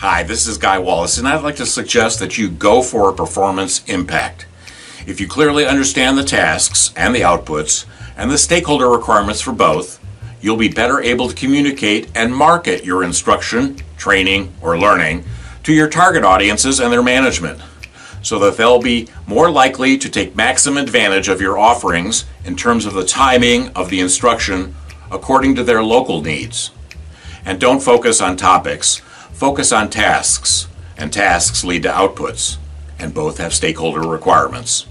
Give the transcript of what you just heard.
Hi, this is Guy Wallace, and I'd like to suggest that you go for a performance impact. If you clearly understand the tasks and the outputs and the stakeholder requirements for both, you'll be better able to communicate and market your instruction, training, or learning to your target audiences and their management so that they'll be more likely to take maximum advantage of your offerings in terms of the timing of the instruction according to their local needs. And don't focus on topics Focus on tasks, and tasks lead to outputs, and both have stakeholder requirements.